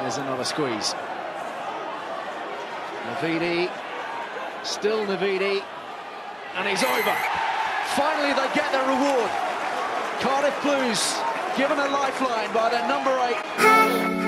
There's another squeeze. Navidi, still Navidi, and he's over. Finally, they get their reward. Cardiff Blues given a lifeline by their number eight.